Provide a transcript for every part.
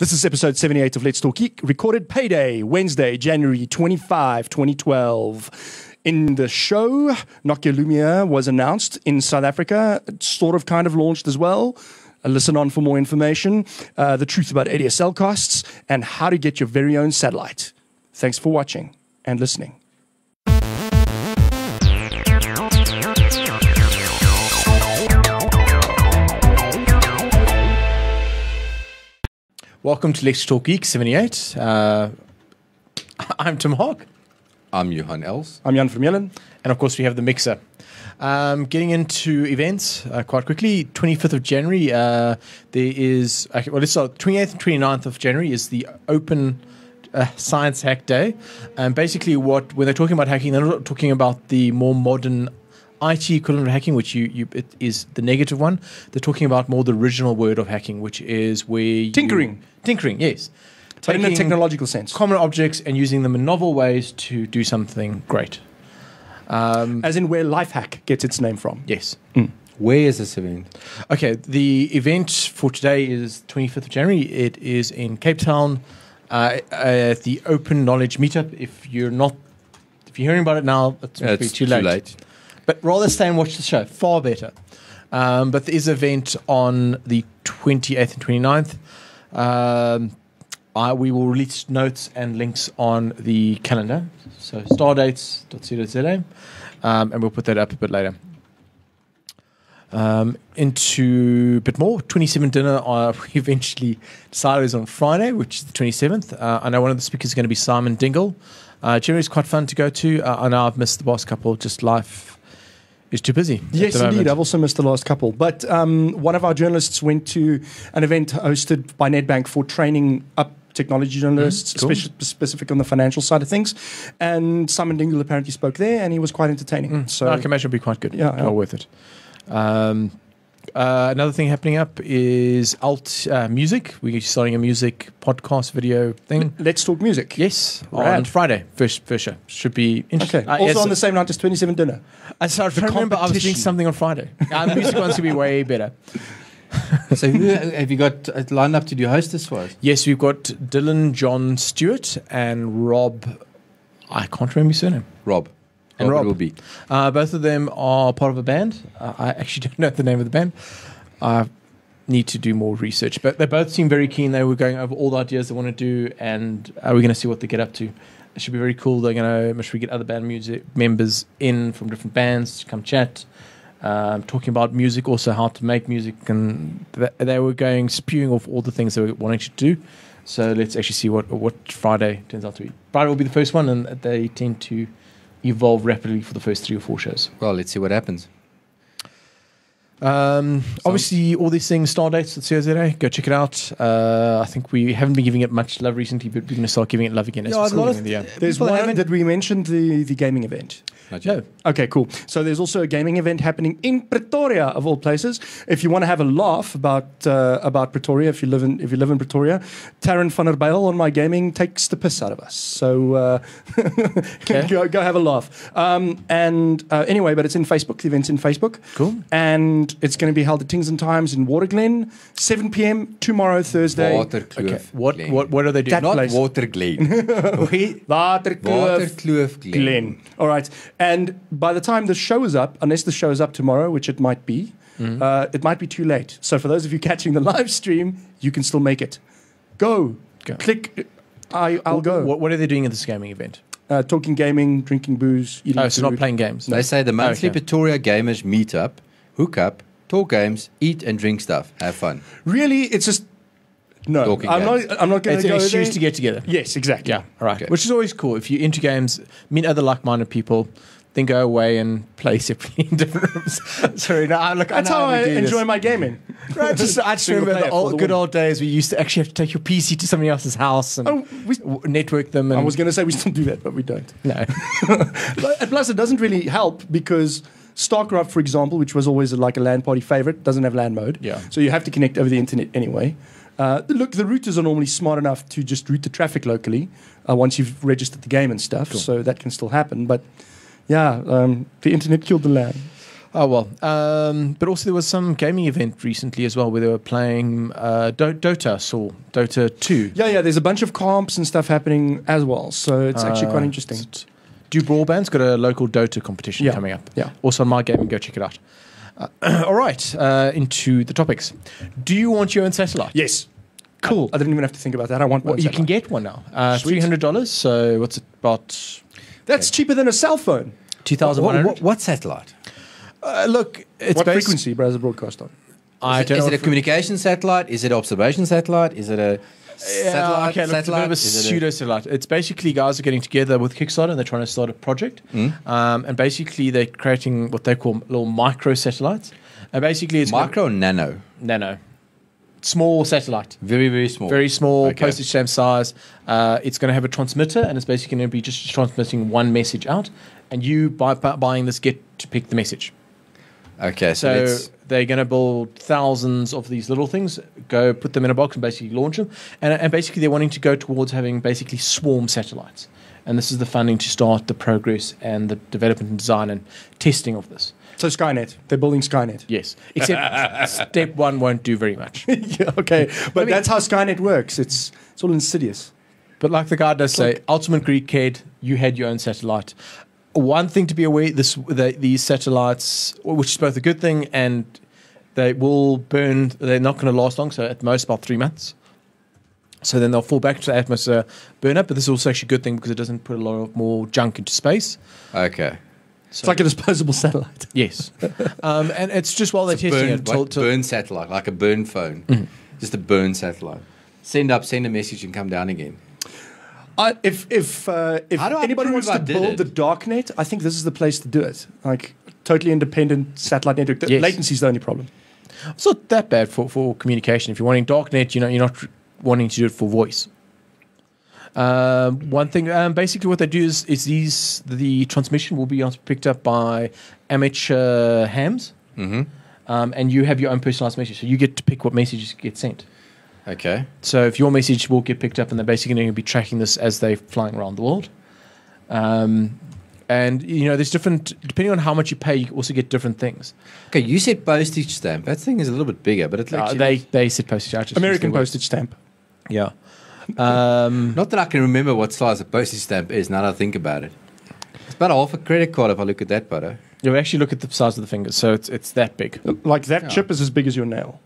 This is episode 78 of Let's Talk Geek, recorded payday, Wednesday, January 25, 2012. In the show, Nokia Lumia was announced in South Africa, sort of kind of launched as well. Uh, Listen on for more information, uh, the truth about ADSL costs, and how to get your very own satellite. Thanks for watching and listening. Welcome to Let's Talk Geek 78. Uh, I'm Tim Haak. I'm Johan Els. I'm Jan Vermeulen. And of course, we have the mixer. Um, getting into events uh, quite quickly. 25th of January, uh, there is, okay, well, let's start. 28th and 29th of January is the Open uh, Science Hack Day. And basically, what when they're talking about hacking, they're not talking about the more modern IT equivalent of hacking, which you, you it is the negative one. They're talking about more the original word of hacking, which is where you- Tinkering. tinkering, yes. But in a technological sense. common objects and using them in novel ways to do something great. Um, As in where Lifehack gets its name from. yes. Where is this event? Okay, the event for today is 25th of January. It is in Cape Town uh, at the Open Knowledge Meetup. If you're not, if you're hearing about it now, it's, Yeah, be too, late. But rather stay and watch the show. Far better. Um, but there is an event on the 28th and 29th. Um, I, we will release notes and links on the calendar. So stardates.co.za. Um, and we'll put that up a bit later. Um, into a bit more. 27 dinner, uh, we eventually decided is on Friday, which is the 27th. Uh, I know one of the speakers is going to be Simon Dingle. Uh, generally, it's quite fun to go to. Uh, I know I've missed the last couple, just life is too busy. Yes, indeed. I've also missed the last couple. But um, one of our journalists went to an event hosted by Nedbank for training up technology journalists, Mm, cool. speci- specific on the financial side of things. And Simon Dingle apparently spoke there, and he was quite entertaining. Mm, So I can imagine it'll be quite good. Yeah, yeah. Well worth it. Um, uh, another thing happening up is Alt uh, Music. We're starting a music podcast video thing. let's talk music. Yes, on Friday, first first show. Should be interesting. Okay. also on the same night as 27 dinner. I started to remember I was doing something on Friday. Our music one's gonna be way better. so who have you got uh, lined up to do hostess for us? Yes, we've got Dylan John Stewart and Rob. I can't remember his surname. Rob. And Rob, will be. Uh, both of them are part of a band. Uh, I actually don't know the name of the band. I need to do more research, but they both seem very keen. They were going over all the ideas they want to do, and uh, we're going to see what they get up to. It should be very cool. They're going to, make sure we get other band music members in from different bands to come chat, um, talking about music, also how to make music, and th- they were going spewing off all the things they were wanting to do. So let's actually see what what Friday turns out to be. Friday will be the first one, and they tend to evolve rapidly for the first three or four shows. Well, let's see what happens. Um, obviously, all these things, star dates at COZA, go check it out. Uh, I think we haven't been giving it much love recently, but we're going to start giving it love again as Yeah, we're a lot of- the year. There's one. haven't- Did we mention the, the gaming event? Not No. Okay, cool. So there's also a gaming event happening in Pretoria, of all places. If you want to have a laugh about uh, about Pretoria, if you live in if you live in Pretoria, Taryn van der Bijl on my gaming takes the piss out of us. So uh, go, go have a laugh. Um, and uh, anyway, but it's in Facebook. The event's in Facebook, cool. and it's going to be held at Tings and Times in Waterglen, 7 p.m. tomorrow, Thursday. Waterkloof. Okay, what, Glen. what, what are they doing? That Not place. Waterglen. Waterkloof Waterkloof Glen. Glen. All right. And by the time the show is up, unless the show is up tomorrow, which it might be, Mm-hmm. uh, it might be too late. So for those of you catching the live stream, you can still make it. Go. Go. Click. I, I'll go. What, what are they doing at this gaming event? Uh, talking gaming, drinking booze, eating Oh, so not playing games. They say the monthly Okay. Pretoria gamers meet up, hook up, talk games, eat and drink stuff, have fun. Really, it's just no. Talking I'm games. not. I'm not going It's to an excuse there. to get together. Yes, exactly. Yeah, all right. Okay. Which is always cool. If you're into games, meet other like-minded people, then go away and play separately in different rooms. Sorry, no, I, look, That's I know how I enjoy this. my gaming. Right, just, I just remember the old, the good old days. We used to actually have to take your PC to somebody else's house and Oh, we, w- network them. And I was going to say we still do that, but we don't. no. But- plus, it doesn't really help because StarCraft, for example, which was always like a LAN party favorite, doesn't have LAN mode. Yeah. So you have to connect over the internet anyway. Uh, look, the routers are normally smart enough to just route the traffic locally uh, once you've registered the game and stuff. Cool. So that can still happen. But yeah, um, the internet killed the LAN. Oh well, um, but also there was some gaming event recently as well where they were playing uh, Do- Dota, saw Dota Two. Yeah, yeah. There's a bunch of comps and stuff happening as well, so it's actually Uh, quite interesting. s- Do Broadband's got a local Dota competition Yeah. coming up. Yeah. Also on my gaming, go check it out. Uh, all right, uh, into the topics. Do you want your own satellite? Yes. Cool. I, I didn't even have to think about that. I want Well, one. you can get one now. Uh, Three hundred dollars. So what's it about? That's cheaper than a cell phone. Two thousand one What, what, what satellite? Uh, look, it's what based- frequency does it broadcast on? I is it, don't is it a communication satellite? Is it an observation satellite? Is it a Yeah, satellite? okay, look, it's a bit of a Is it pseudo satellite. It's basically guys are getting together with Kickstarter and they're trying to start a project. Mm. Um, and basically they're creating what they call little micro satellites. And basically it's micro or nano? nano, small satellite, Very, very small. very small, Okay. postage stamp size. Uh, it's going to have a transmitter and it's basically going to be just transmitting one message out. And you, by, by buying this, get to pick the message. Okay, so, So they're going to build thousands of these little things, go put them in a box and basically launch them. And, and basically, they're wanting to go towards having basically swarm satellites. And this is the funding to start the progress and the development and design and testing of this. So Skynet. They're building Skynet. Yes. Except step one won't do very much. yeah, okay. But I mean- that's how Skynet works. It's it's all insidious. But like the guy does say, Look. ultimate Greek kid, you had your own satellite. One thing to be aware: this the, these satellites, which is both a good thing and they will burn. They're not going to last long, so at most about three months. So then they'll fall back to the atmosphere, burn up. But this is also actually a good thing because it doesn't put a lot of more junk into space. okay. It's like a disposable satellite. Yes, um, and it's just while they're It's a testing burn, it. till- what, till- burn satellite, like a burn phone. Mm-hmm. Just a burn satellite. Send up, send a message, and come down again. I, if if uh, if How do anybody prove wants to build it? the darknet, I think this is the place to do it. Like totally independent satellite network. The Yes. latency is the only problem. It's not that bad for, for communication. If you're wanting darknet, you know, you're not wanting to do it for voice. Um, one thing, um, basically, what they do is, is these the transmission will be picked up by amateur hams, Mm-hmm. um, and you have your own personalized message. So you get to pick what messages get sent. Okay. So if your message will get picked up, and they're basically going to be tracking this as they're flying around the world. Um, and you know, there's different depending on how much you pay. You also get different things. Okay, you said postage stamp. That thing is a little bit bigger, but it's Uh, they they set postage charges. American Just the postage stamp. Yeah. Um, Not that I can remember what size a postage stamp is now that I think about it. It's about half a credit card if I look at that, butter. You actually look at the size of the fingers, so it's it's that big. Like that Yeah. chip is as big as your nail.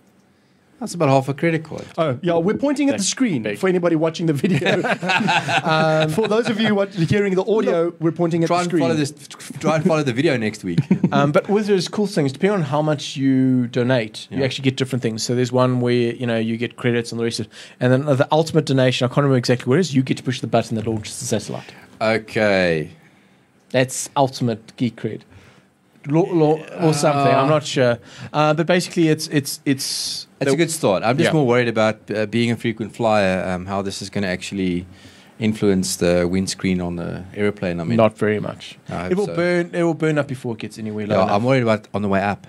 That's about half a credit card. Oh, yeah, we're pointing at the screen big. for anybody watching the video. um, for those of you what, hearing the audio, we're pointing at Try the and screen. follow this. Try and follow the video next week. Um, but with those cool things, depending on how much you donate, you actually get different things. So there's one where you know you get credits and the rest of, and then the ultimate donation. I can't remember exactly what it is. You get to push the button that launches the satellite. Okay. That's ultimate geek cred. Law, law, or something. I'm not sure, uh, but basically, it's it's it's. It's a good start. I'm just Yeah. more worried about uh, being a frequent flyer, um, how this is going to actually influence the windscreen on the aeroplane. I mean, not very much. It will so. burn. It will burn up before it gets anywhere. Yeah. I'm worried about on the way up.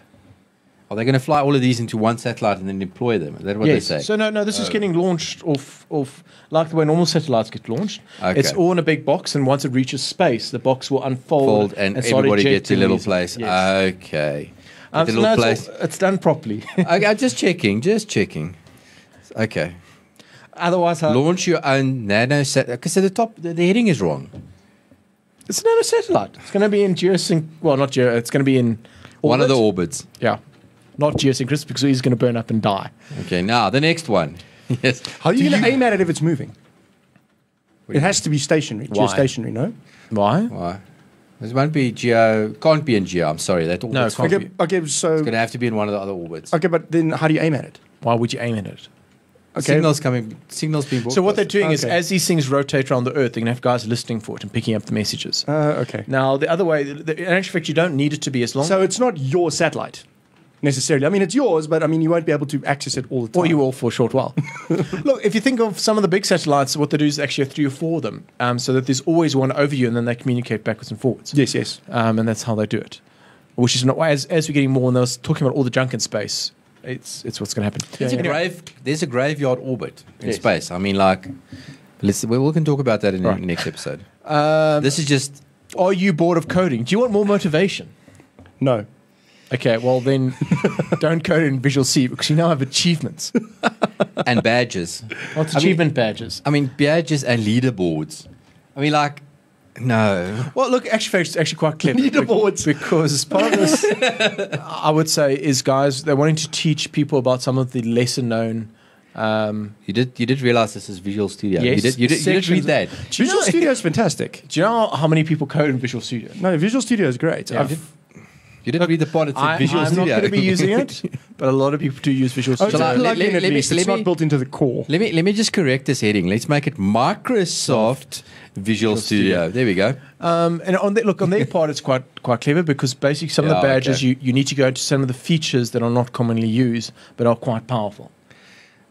Are they going to fly all of these into one satellite and then deploy them? Is that what yes. they say? So no, no, this is Oh. getting launched off, off like the way normal satellites get launched. okay. It's all in a big box, and once it reaches space, the box will unfold Fold and, start everybody gets a little place. Yes. Okay. Um, so little no, it's all- it's done properly. okay, I'm just checking. Just checking. Okay. Otherwise, how, Launch your own nano set. Because the top, the, the heading is wrong. it's not a satellite. It's going to be in geosync. Well, not geo. It's going to be in One of the orbits. yeah, not geosynchronous because he's going to burn up and die. Okay, now the next one. yes. How are you going to aim at it if it's moving? It has to be stationary, Why? geostationary, no? Why? Why? This won't be geo. Can't be in geo. I'm sorry. That No, orbit's it can't fine. be. Okay, okay, so It's going to have to be in one of the other orbits. okay, but then how do you aim at it? Why would you aim at it? Okay, Signals coming. Signals being. So what they're broadcast. doing is, as these things rotate around the Earth, they're going to have guys listening for it and picking up the messages. Uh, okay. Now, the other way, the, the, in actual fact, you don't need it to be as long. So it's not your satellite necessarily. I mean, it's yours, but I mean, you won't be able to access it all the time. Or you will for a short while. Look, if you think of some of the big satellites, what they do is actually have three or four of them, um, so that there's always one over you, and then they communicate backwards and forwards. Yes, yes. Um, and that's how they do it. Which is not as as we're getting more, and I was talking about all the junk in space. It's it's what's going to happen. There's a Anyway, grave. There's a graveyard orbit in Yes. space. I mean, like, let's. We, we can talk about that in Right. the next episode. um, This is just. are you bored of coding? Do you want more motivation? No. Okay, well then, don't code in Visual C because you now have achievements. and badges. What's I mean- achievement badges? I mean, badges and leaderboards. I mean, like, no. Well, look, actually, it's actually quite clever. Leaderboards. Because part of this, I would say, is guys they're wanting to teach people about some of the lesser known. Um, You did you did realize this is Visual Studio. Yes, You did you did, you did sections- read that. do you Visual know, Studio is fantastic. Do you know how many people code in Visual Studio? No, Visual Studio is great. Yeah. I've- You didn't read the part that said I, Visual I'm Studio. not going to be using it, but a lot of people do use Visual Oh, it's Studio. let- let- let me- It's me- not built into the core. Let me let me just correct this heading. Let's make it Microsoft Visual Studio. There we go. Um, and on the, look on their part, it's quite quite clever because basically some of the badges okay. you, you need to go into some of the features that are not commonly used but are quite powerful.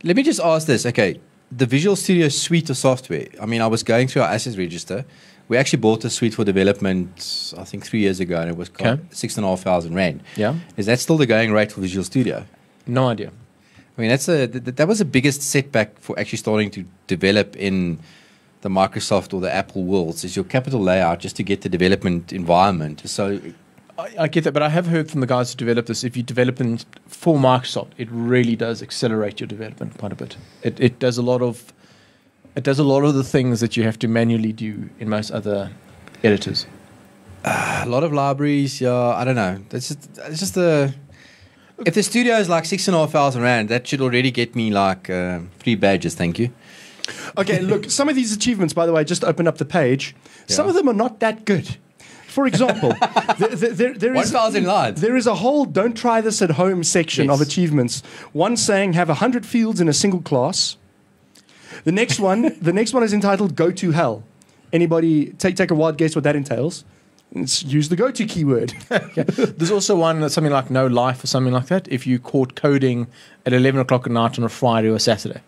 Let me just ask this. Okay, the Visual Studio suite of software. I mean, I was going through our assets register. We actually bought a suite for development, I think, three years ago, and it was Okay. six and a half thousand rand. Yeah, Is that still the going rate for Visual Studio? no idea. I mean, that's a th- th- that was the biggest setback for actually starting to develop in the Microsoft or the Apple worlds. Is your capital layout just to get the development environment? So I, I get that, but I have heard from the guys who develop this. If you develop in for Microsoft, it really does accelerate your development quite a bit. It it does a lot of it does a lot of the things that you have to manually do in most other editors. a lot of libraries. Yeah, I don't know. That's just it's just the if the studio is like six and a half thousand rand, that should already get me like uh, three badges. Thank you. Okay, look, some of these achievements, by the way, just open up the page. Some of them are not that good. For example, there, there, there, there One is thousand lines. there is a whole "Don't try this at home" section of achievements. One saying have hundred fields in a single class. The next one, the next one is entitled "Go to Hell." Anybody take take a wild guess what that entails? It's use the go to keyword. There's also one that's something like No Life or something like that. If you caught coding at 11 o'clock at night on a Friday or a Saturday.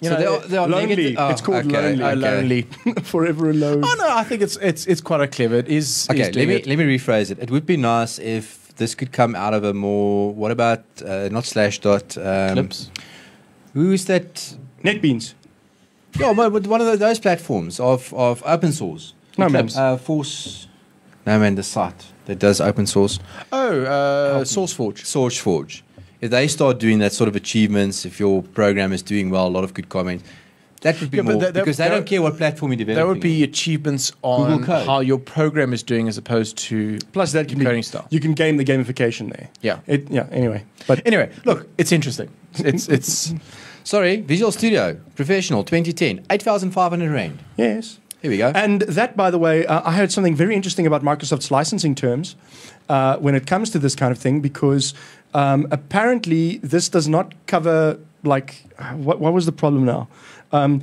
You so know, they are, they are lonely. negative- oh, It's called okay, lonely. uh, okay. lonely. Forever alone. Oh no, I think it's it's it's quite a clever. It is. Okay, is let me it. let me rephrase it. It would be nice if this could come out of a more. What about uh, not slash dot? Um, Clips. Who is that? NetBeans. Yeah, but but one of those, those platforms of, of open source. No, man. Uh, Force. No man, the site that does open source. Oh, uh, SourceForge. SourceForge. If they start doing that sort of achievements, if your program is doing well, a lot of good comments, that would be Yeah, but more that- that- because they that- don't care what platform you develop. That would be achievements on how your program is doing as opposed to Plus that can your be, coding style. you can game the gamification there. Yeah. It, yeah. Anyway, but Anyway, look, it's interesting. It's it's Sorry, Visual Studio Professional 2010, 8,500 rand. yes. Here we go. And that, by the way, uh, I heard something very interesting about Microsoft's licensing terms uh, when it comes to this kind of thing, because um, apparently this does not cover like uh, what, what was the problem now? Um,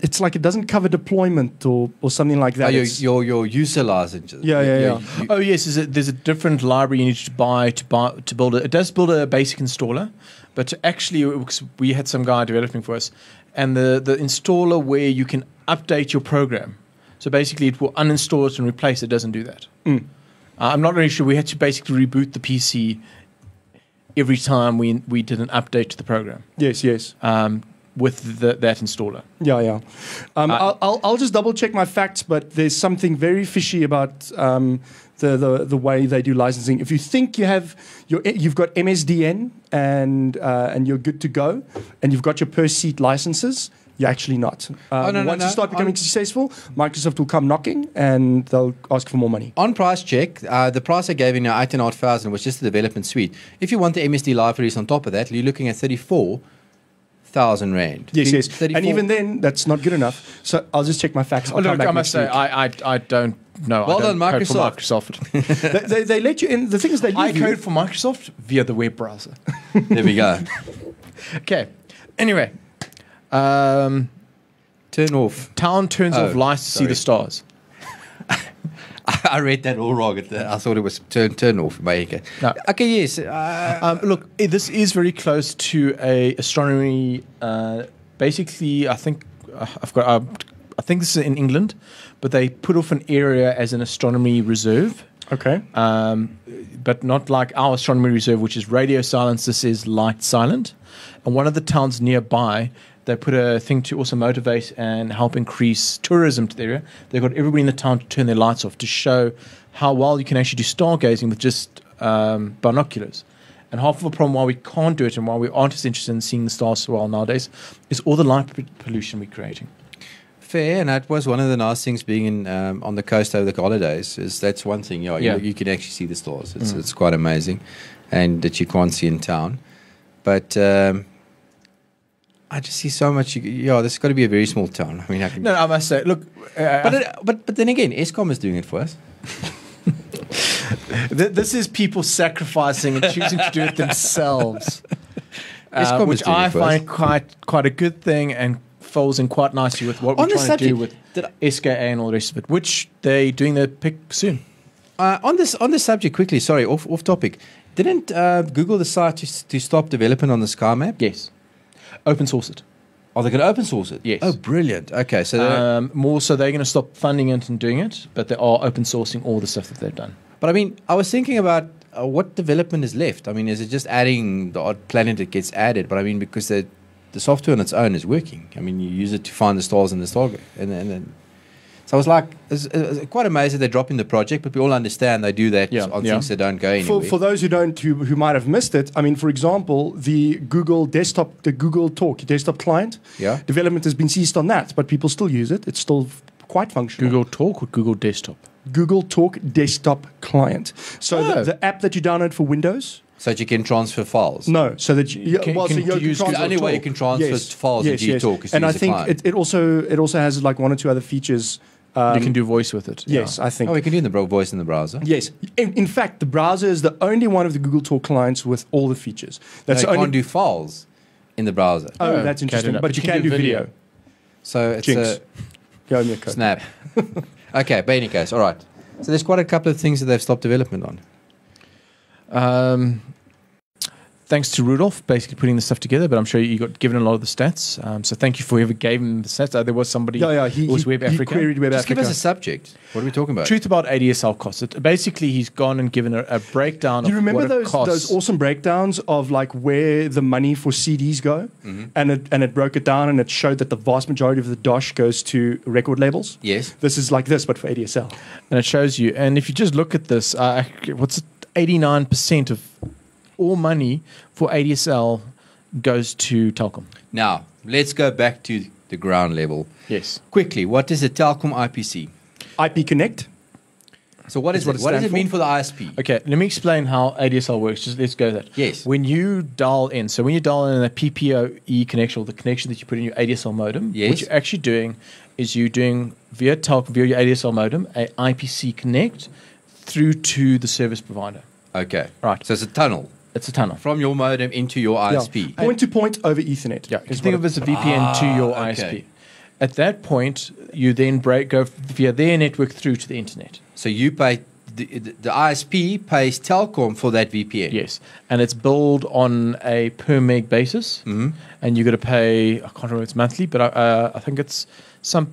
it's like it doesn't cover deployment or, or something like Oh, that. your, It's- your your user licenses. Yeah, yeah, Your- yeah. you- oh yes, is it, there's a different library you need to buy to buy to build it. It does build a basic installer, but to actually because we had some guy developing for us, and the the installer where you can update your program. So basically, it will uninstall it and replace it. Doesn't do that. Mm. Uh, I'm not really sure. We had to basically reboot the PC every time we we did an update to the program yes, yes. um, with the, that installer. Yeah, yeah. Um, Uh, I'll, I'll, I'll just double check my facts, but there's something very fishy about um, the, the the way they do licensing. If you think you have your you've got MSDN and uh, and you're good to go, and you've got your per seat licenses. You're actually not. Um, Oh, no, no, once you start becoming I'm- successful, Microsoft will come knocking and they'll ask for more money. On price check, uh, the price I gave you now, 18,500, was just the development suite. If you want the MSD libraries on top of that, you're looking at 34,000 Rand. Yes, yes. 34 And even then, that's not good enough. So I'll just check my facts. I'll Oh, come look, back I must next say, week. I, I, I don't know. Well I don't done, code for Microsoft. Microsoft. they, they, they let you in. The thing is, they I leave you. code for Microsoft via the web browser. There we go. Okay. Anyway, um, Turn off. town turns Oh, off lights to see the stars. I read that all wrong. I thought it was turn turn off. in my. No. Okay, yes. Uh, Um, look, this is very close to a astronomy. Uh, basically, I think uh, I've got. Uh, I think this is in England, but they put off an area as an astronomy reserve. Okay. um, but not like our astronomy reserve, which is radio silence. This is light silent. And one of the towns nearby, they put a thing to also motivate and help increase tourism to the area. They've got everybody in the town to turn their lights off to show how well you can actually do stargazing with just um, binoculars. And half of the problem why we can't do it and why we aren't as interested in seeing the stars so well nowadays is all the light pollution we're creating. Fair, and that was one of the nice things being in, um, on the coast over the holidays. Is that's one thing, yeah, Yeah. You, you can actually see the stars. It's Mm. it's quite amazing, and that you can't see in town. But um, I just see so much. Yeah, this has got to be a very small town. I mean, I can. No, I must say, look, uh, but, it, but but then again, Eskom is doing it for us. this is people sacrificing and choosing to do it themselves, uh, which I find us. quite quite a good thing and falls in quite nicely with what On we're the trying to do with SKA and all the rest of it, which they're doing their pick soon. Uh, on this on this subject, quickly. Sorry, off off topic. Didn't uh, Google decide to, to stop development on the Sky Map? Yes, open source it. Are they going to open source it? Yes. Oh, brilliant. Okay, so Um, more so, they're going to stop funding it and doing it, but they are open sourcing all the stuff that they've done. But I mean, I was thinking about uh, what development is left. I mean, is it just adding the odd planet that gets added? But I mean, because the the software on its own is working. I mean, you use it to find the stars in the star, and and then. So I was like, it's, it's quite amazed that they're dropping the project, but we all understand they do that Yeah, on yeah. things that don't go anywhere. For, for those who don't, who, who might have missed it, I mean, for example, the Google desktop, the Google Talk desktop client, yeah, development has been ceased on that, but people still use it. It's still quite functional. Google Talk or Google Desktop? Google Talk desktop client. So Oh. the, the app that you download for Windows, so that you can transfer files. no, so that you, Can- well, so can you you use- the transfer only way you can transfer files in Gtalk is to and use I the think client. it, it also it also has like one or two other features. Um, you can do voice with it. yes, I think Oh, we can do the voice in the browser. Yes. In, in fact, the browser is the only one of the Google Talk clients with all the features. No, That's you only. can't do files in the browser. oh, that's interesting. no, But, you can, do video. So it's Jinx. a Go code. snap. okay, but in any case, all right. So there's quite a couple of things that they've stopped development on. Um, thanks to Rudolph, basically putting the stuff together. But I'm sure you got given a lot of the stats. Um, so thank you for whoever gave him the stats. Uh, there was somebody. Yeah, yeah. He, was he, Web he Africa. queried Web Just Africa. give us a subject. What are we talking about? Truth about ADSL costs. It, basically, he's gone and given a, a breakdown. Do you of remember what it those costs. those awesome breakdowns of like where the money for CDs go, Mhm. and it and it broke it down and it showed that the vast majority of the dosh goes to record labels. Yes. This is like this, but for ADSL. and it shows you. And if you just look at this, uh, what's it? 89% of all money for ADSL goes to Telkom. Now let's go back to the ground level Yes. quickly. What is a Telkom IPC? IP Connect. So what Is is what it? it What does stand it mean for? for the ISP? Okay, let me explain how ADSL works. Just let's go that. Yes. When you dial in, so when you dial in a PPOE connection, or the connection that you put in your ADSL modem, Yes. what you're actually doing is you're doing via Telkom, via your ADSL modem, a IPC connect through to the service provider. Okay. Right. So it's a tunnel It's a tunnel. from your modem into your ISP. Yeah. Point to point over Ethernet. Yeah, you think of it as a VPN to your Ah, ISP. At that point, you then break go via their network through to the internet. So you pay the, the, the ISP pays Telkom for that VPN. Yes, and it's billed on a per meg basis, Mhm. and you got to pay. I can't remember it's monthly, but I, uh, I think it's some.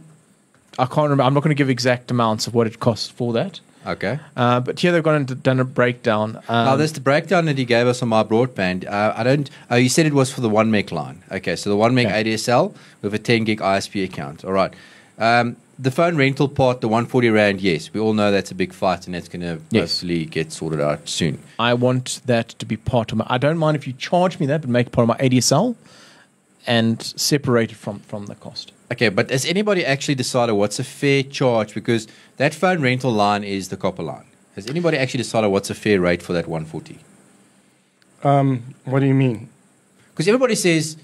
I can't remember. I'm not going to give exact amounts of what it costs for that. Okay. Uh, but here they've gone and done a breakdown. Um, now, there's the breakdown that he gave us on my broadband. Uh, I don't. Oh, you said it was for the one meg line. Okay, so the one meg Okay. ADSL with a 10 gig ISP account. All right. Um, the phone rental part, the 140 rand. Yes, we all know that's a big fight, and that's going to Yes. hopefully get sorted out soon. I want that to be part of my. I don't mind if you charge me that, but make it part of my ADSL and separate it from from the cost. Okay, but has anybody actually decided what's a fair charge? Because that phone rental line is the copper line. Has anybody actually decided what's a fair rate for that 140? Um, what do you mean? Because everybody says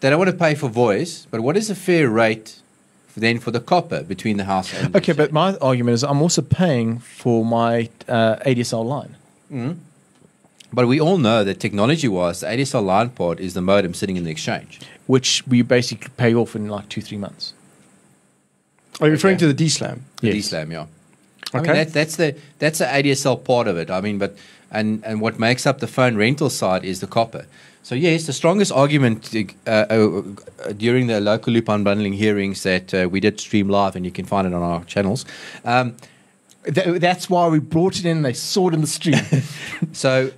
they don't want to pay for voice, but what is a fair rate for then for the copper between the house and the Okay, but my argument is I'm also paying for my uh, ADSL line. Mhm. But we all know that technology-wise, the ADSL line part is the modem sitting in the exchange. Which we basically pay off in like two, three months. Are you referring Okay. to the DSLAM? The Yes. DSLAM, yeah. I mean, that, that's the that's the ADSL part of it. I mean, but and and what makes up the phone rental side is the copper. So yes, the strongest argument uh, uh, uh, during the local loop unbundling hearings that uh, we did stream live, and you can find it on our channels. Um, Th- that's why we brought it in. They saw it in the street. so.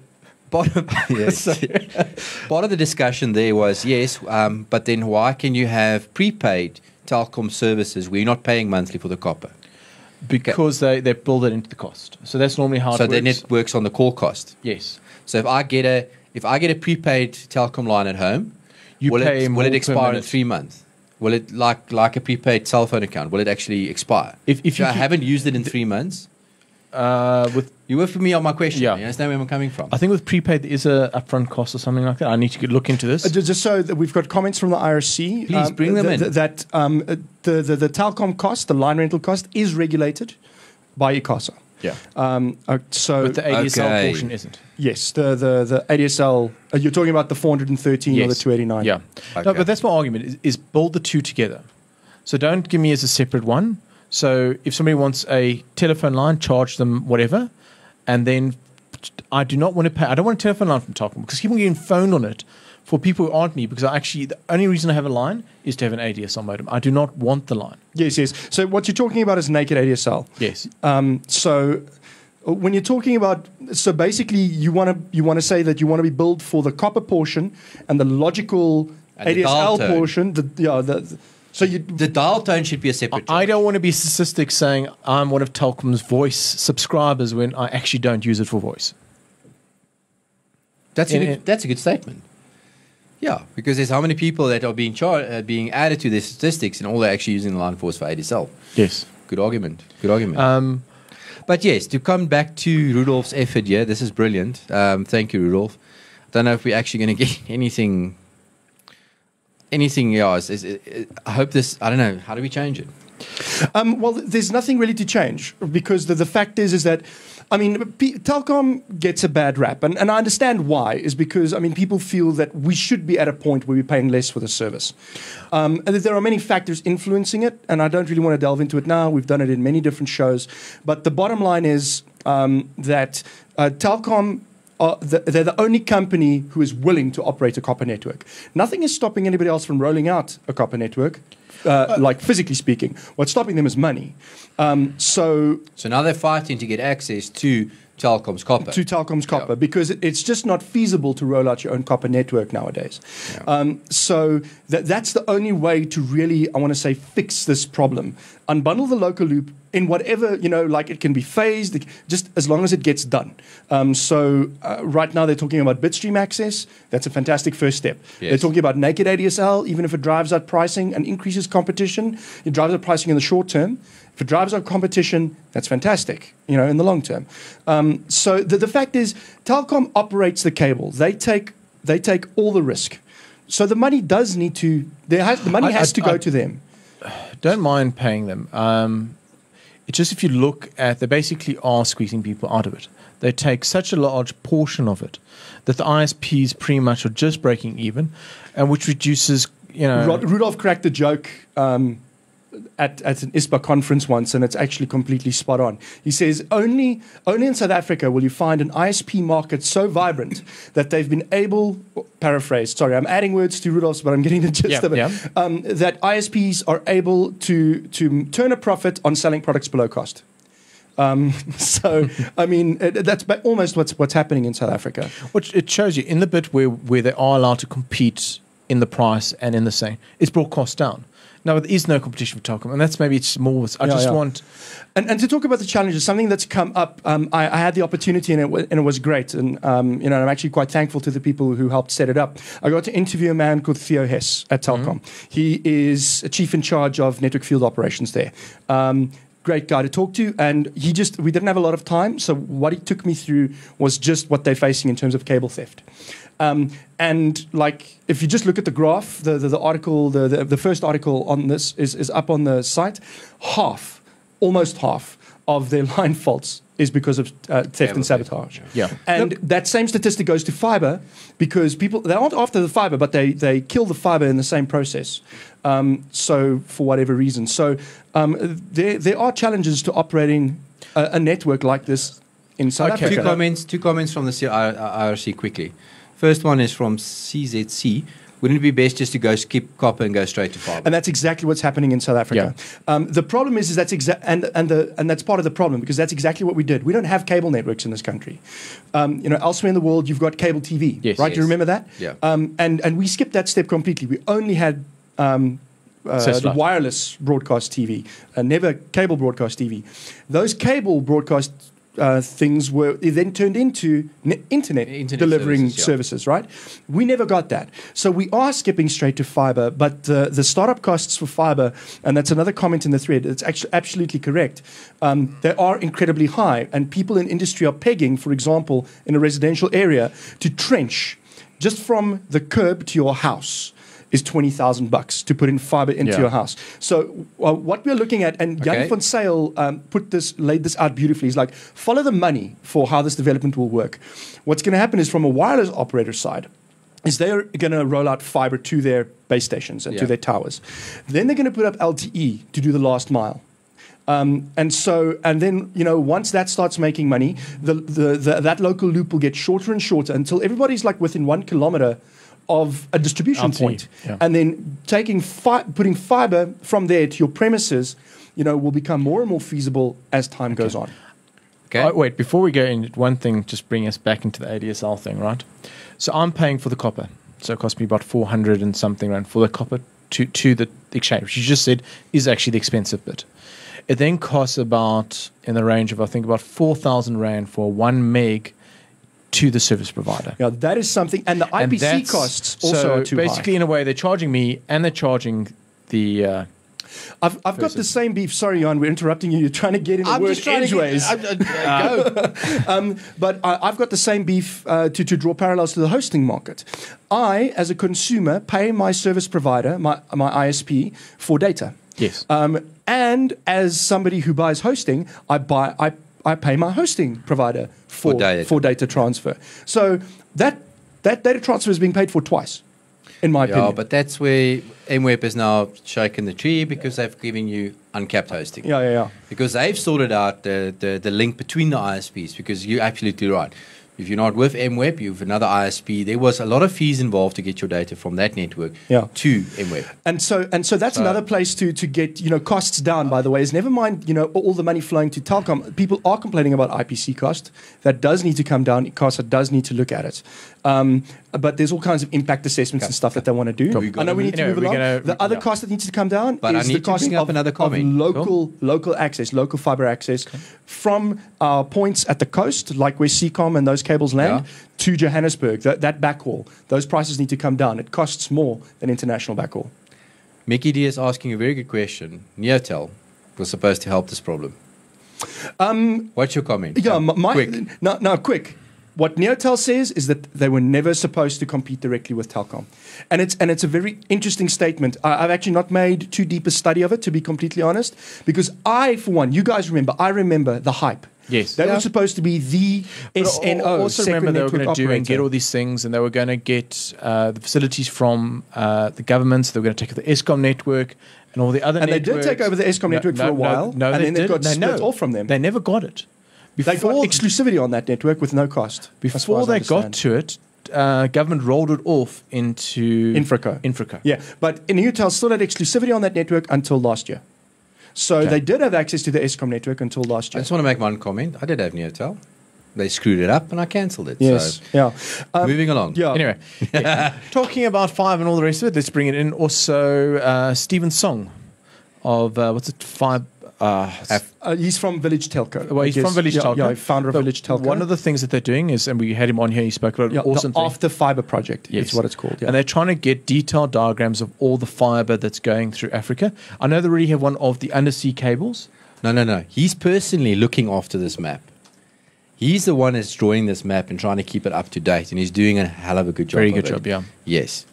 Part of, yes. part of the discussion there was yes, um, but then why can you have prepaid telecom services where you're not paying monthly for the copper? because they, they build it into the cost. So that's normally how So it then works. it works on the call cost. yes. So if I get a if I get a prepaid telecom line at home, You will pay it, will it expire in three months? Will it like like a prepaid cell phone account? Will it actually expire? If- if I haven't used it in three months, Uh, with you work for me on my question. Yeah. You understand where I'm coming from? I think with prepaid there is a upfront cost or something like that. I need to look into this. Uh, Just so that we've got comments from the IRC. Please, bring them th- in. th- That um, uh, the, the the telecom cost, the line rental cost, is regulated by ICASA. yeah. Um, uh, so But the ADSL Okay. portion isn't. yes, the the the ADSL. Uh, you're talking about the 413 or the 289. Yeah. No, but that's my argument is, is build the two together. So don't give me as a separate one. So if somebody wants a telephone line, charge them whatever, and then I do not want to pay. I don't want a telephone line from Telkom because keep on getting phoned on it for people who aren't me. Because I actually the only reason I have a line is to have an ADSL modem. I do not want the line. Yes, yes. So what you're talking about is naked ADSL. Yes. Um, so uh, when you're talking about, so basically you want to you want to say that you want to be billed for the copper portion and the logical And ADSL tone. portion. The, yeah, the, so you the dial tone should be a separate. I charge. don't want to be statistic saying I'm one of Telkom's voice subscribers when I actually don't use it for voice. That's a good, that's a good statement. Yeah, because there's how many people that are being char- uh, being added to their statistics, and all they're actually using the line force for ADSL. Yes. Good argument. Good argument. Um, But yes, to come back to Rudolph's effort here, this is brilliant. Um, thank you, Rudolph. I don't know if we're actually going to get anything. Anything else? Is, is, I hope this. I don't know. How do we change it? Um, well, there's nothing really to change because the, the fact is is that, I mean, P- Telkom gets a bad rap, and, and I understand why. Is because I mean, people feel that we should be at a point where we're paying less for the service, um, and there are many factors influencing it. And I don't really want to delve into it now. We've done it in many different shows, but the bottom line is um, that uh, Telkom are the, they're the only company who is willing to operate a copper network. Nothing is stopping anybody else from rolling out a copper network, uh, like physically speaking. What's stopping them is money. Um, so So now they're fighting to get access to Telkom's copper. to Telkom's copper Yeah. because it's just not feasible to roll out your own copper network nowadays. Yeah. Um, so that, that's the only way to really, I want to say, fix this problem. Unbundle the local loop in whatever, you know, like it can be phased, just as long as it gets done. Um, so uh, right now they're talking about bitstream access. That's a fantastic first step. They're talking about naked ADSL, even if it drives up pricing and increases competition, it drives up pricing in the short term. If it drives up competition, that's fantastic, you know, in the long term. Um, so the, the fact is, Telkom operates the cable. They take they take all the risk. So the money does need to. There has, the money I- has I- to go I- to them. don't mind paying them. Um, it's just if you look at, they basically are squeezing people out of it. They take such a large portion of it that the ISPs pretty much are just breaking even, and which reduces, you know, Rod, Rudolph cracked a joke um, at, at an ISPA conference once, and it's actually completely spot on. He says, only, only in South Africa will you find an ISP market so vibrant that they've been able, paraphrase, sorry, I'm adding words to Rudolph's, but I'm getting the gist Yeah, of it, yeah. um, that ISPs are able to, to turn a profit on selling products below cost. Um, so, I mean, it, that's almost what's, what's happening in South Africa. which it shows you in the bit where, where they are allowed to compete in the price and in the same, it's brought costs down. Now there is no competition for Telkom, and that's maybe it's more. I Yeah, just yeah. want And, and to talk about the challenges, something that's come up, um, I, I had the opportunity and it, and it was great. And um, you know, I'm actually quite thankful to the people who helped set it up. I got to interview a man called Theo Hess at Telkom. He is a chief in charge of network field operations there. Um, great guy to talk to, and he just we didn't have a lot of time, so what he took me through was just what they're facing in terms of cable theft. Um, and like, if you just look at the graph, the, the, the article, the, the, the first article on this is, is up on the site. Half, almost half of their line faults is because of uh, theft Cable and sabotage. yeah. And that same statistic goes to fiber because people they aren't after the fiber, but they they kill the fiber in the same process. Um, so for whatever reason, so um, there there are challenges to operating a, a network like this in South Okay. Two comments. Two comments from the C- I- I- IRC quickly. First one is from CZC. Wouldn't it be best just to go skip copper and go straight to fiber? And that's exactly what's happening in South Africa. Um, the problem is, is that's exa- and and the and that's part of the problem because that's exactly what we did. We don't have cable networks in this country. Um, you know, elsewhere in the world, you've got cable TV, Yes. right? Do you remember that? Yeah. Um, and and we skipped that step completely. We only had um, uh, the wireless broadcast TV, uh, never cable broadcast TV. Those cable broadcast uh, things were then turned into ne- internet, Internet delivering services, yeah. services, right? We never got that. So we are skipping straight to fiber, but the, the startup costs for fiber, and that's another comment in the thread, it's actually absolutely correct. Um, they are incredibly high, and people in industry are pegging, for example, in a residential area, to trench just from the curb to your house. Is twenty thousand bucks to put in fiber into Yeah. your house. So uh, what we're looking at, and Jan Okay. van Sale um, put this, laid this out beautifully. He's like, follow the money for how this development will work. What's going to happen is from a wireless operator side, is they're going to roll out fiber to their base stations and to their towers. Then they're going to put up LTE to do the last mile. Um, and so, and then you know, once that starts making money, the, the, the that local loop will get shorter and shorter until everybody's like within one kilometer of a distribution LTE, point. yeah. and then taking fi- putting fiber from there to your premises, you know, will become more and more feasible as time goes on. Okay. Oh, wait, before we go in, one thing, just bring us back into the ADSL thing, right? So I'm paying for the copper. So it cost me about 400 and something rand for the copper to, to the exchange, which you just said is actually the expensive bit. It then costs about, in the range of, I think, about 4,000 rand for one meg to the service provider. Yeah, that is something, and the IPC that's- costs also so are too basically, high. in a way, they're charging me and they're charging the. Uh, I've, I've got the same beef. Sorry, Jan, we're interrupting you. You're trying to get in a word edgeways. go. um, but I, I've got the same beef uh, to, to draw parallels to the hosting market. I, as a consumer, pay my service provider, my, my ISP, for data. yes. Um, and as somebody who buys hosting, I buy I, I pay my hosting provider for, For data. for data transfer. So that that data transfer is being paid for twice, in my Yeah, opinion. but that's where MWeb has now shaken the tree because they've given you uncapped hosting. yeah, yeah, yeah. Because they've sorted out the, the, the link between the ISPs. Because you're absolutely right. If you're not with MWeb, you have another ISP. There was a lot of fees involved to get your data from that network Yeah. to MWeb. And so, and so that's So- another place to, to get you know costs down. By the way, is never mind you know all the money flowing to telecom. People are complaining about IPC cost. That does need to come down. Cost does need to look at it. Um, but there's all kinds of impact assessments and stuff that they want to do. I know we need to Anyway, move we're along. gonna- the other yeah. cost that needs to come down But I is need the to cost bring up of, another of comment. local local access, local fiber access from our points at the coast, like where Seacom and those cables land, Yeah. to Johannesburg. That, that backhaul, those prices need to come down. It costs more than international backhaul. Mickey D is asking a very good question. Neotel was supposed to help this problem. Um, What's your comment? Yeah, Come, my, quick. No, no, quick. What Neotel says is that they were never supposed to compete directly with Telkom, and it's and it's a very interesting statement. I, I've actually not made too deep a study of it, to be completely honest, because I, for one, you guys remember, I remember the hype. Yes. They Yeah. were supposed to be the But al- SNO. Also, remember they were going to do and get all these things, and they were going to get uh, the facilities from uh, the governments. They were going to take over the Eskom network and all the other. And they did take over the Eskom network for a while, No, and they then they got. No, split no. off from them. They never got it. They got Before, exclusivity on that network with no cost. before as I they got to it, uh, government rolled it off into Infraco. Infraco. Yeah, but Neotel still had exclusivity on that network until last year. So Okay. they did have access to the Eskom network until last year. I just want to make one comment. I did have Neotel. They screwed it up and I cancelled it. Yes. Yeah. Um, moving along. yeah. Anyway, yeah. talking about five and all the rest of it, let's bring it in. Also, uh, Stephen Song of uh, what's it? Five. Uh, Af- Uh, he's from Village Telco. well, I he's guess. from Village yeah, Telco. Yeah, founder of But Village Telco. One of the things that they're doing is, and we had him on here. He spoke about yeah, an awesome the. AfTerFibre Project Yes. is what it's called. Yeah. And they're trying to get detailed diagrams of all the fiber that's going through Africa. I know they already have one of the undersea cables. No, no, no. He's personally looking after this map. He's the one that's drawing this map and trying to keep it up to date, and he's doing a hell of a good job. Very good it. job, yeah. Yes.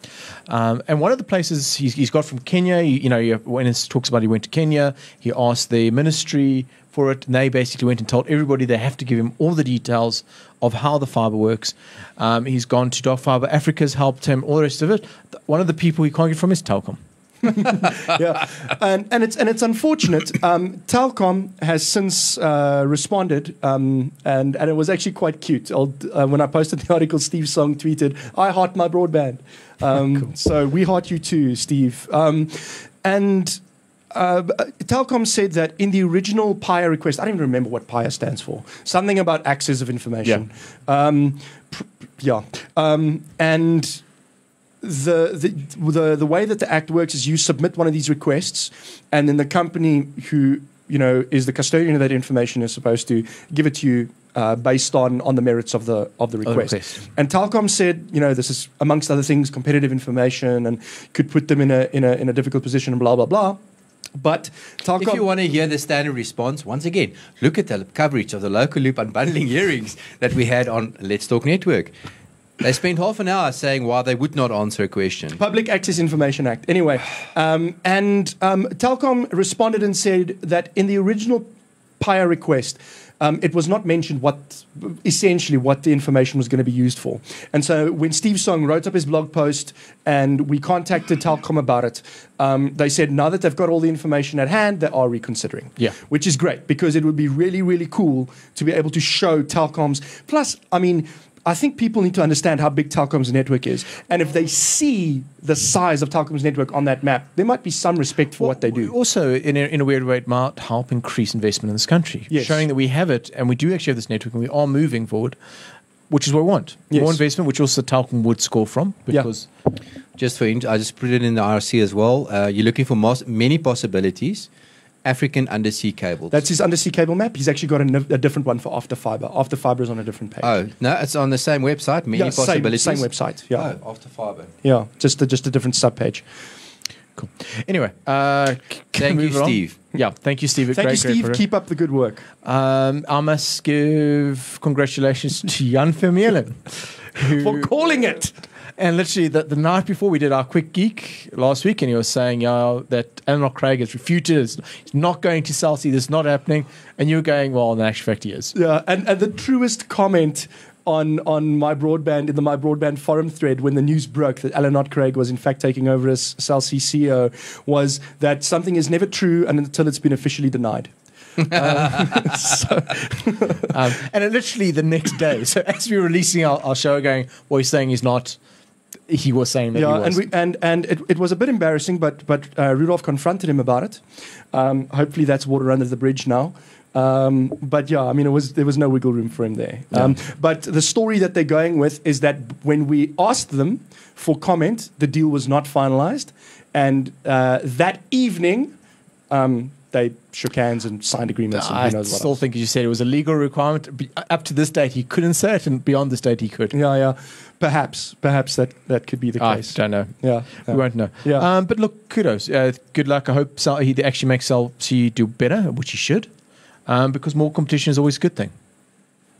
Um, and one of the places he's, he's got from Kenya, you, you know, you, when it talks about he went to Kenya, he asked the ministry for it, and they basically went and told everybody they have to give him all the details of how the fiber works. Um, he's gone to Dark Fibre Africa's helped him, all the rest of it. One of the people he can't get from is Telkom. yeah, and and it's and it's unfortunate. Um, Telkom has since uh, responded, um, and and it was actually quite cute. Uh, when I posted the article, Steve Song tweeted, "I heart my broadband." Um, So we heart you too, Steve. Um, and. Uh, Telkom said that in the original PIA request, I don't even remember what PIA stands for. Something about access of information. Um, pr- yeah. Um, and the, the the the way that the act works is you submit one of these requests, and then the company who you know is the custodian of that information is supposed to give it to you uh, based on on the merits of the of the request. request. And Telkom said, you know, this is amongst other things competitive information and could put them in a in a in a difficult position and blah blah blah. But Telkom If you want to hear the standard response, once again, look at the coverage of the local loop unbundling hearings that we had on Let's Talk Network. They spent half an hour saying why they would not answer a question. Public Access Information Act. Anyway, um, and um, Telkom responded and said that in the original PIA request, um, it was not mentioned what essentially what the information was going to be used for. And so when Steve Song wrote up his blog post and we contacted Telkom about it, um, they said now that they've got all the information at hand, they are reconsidering. Yeah. Which is great because it would be really, really cool to be able to show Telkom's. Plus, I mean, I think people need to understand how big Telkom's network is. And if they see the size of Telkom's network on that map, there might be some respect for what they do. Also, in a, in a weird way, it might help increase investment in this country, Yes. showing that we have it and we do actually have this network and we are moving forward, which is what we want. Yes. More investment, which also Telkom would score from Yeah. because Just for, int- I just put it in the IRC as well. Uh, you're looking for mos- many possibilities. African undersea cables. That's his undersea cable map. He's actually got a, n- a different one for AfTerFibre. After Fiber is on a different page. oh no, it's on the same website. Many yeah, same, possibilities. same website. Yeah, Oh, AfTerFibre. yeah, just a, just a different subpage. cool. Anyway, uh, c- Thank you, move on? Steve. Yeah, thank you, Steve. Thank great, you, Steve. photo. Keep up the good work. Um, I must give congratulations to Jan Vermeulen. For calling it. And literally, the, the night before we did our quick geek last week, and he was saying uh, that Alan Craig has refuted, he's not going to Cell C, this is not happening. And you were going, well, in actual fact, he is. Yeah, and, and the truest comment on on MyBroadband in the MyBroadband forum thread when the news broke that Alan Knott-Craig was in fact taking over as Cell C CEO was that something is never true until it's been officially denied. Um, so, Um, and it literally the next day, so as we were releasing our, our show, going, well, he's saying he's not, he was saying that he yeah, was. and we and and it, it was a bit embarrassing, but but uh, Rudolph confronted him about it. Um, hopefully, that's water under the bridge now. Um, but yeah, I mean, it was there was no wiggle room for him there. Um, But the story that they're going with is that when we asked them for comment, the deal was not finalized, and uh, that evening, um, they shook hands and signed agreements. and I who knows what still else. think, as you said, it was a legal requirement. Up to this date, he couldn't say it, and beyond this date, he could. Yeah, yeah. Perhaps, perhaps that that could be the case. I don't know. Yeah, We won't know. Yeah. Um, but look, kudos. Uh, good luck. I hope Sal- he actually makes Cell C do better, which he should, um, because more competition is always a good thing.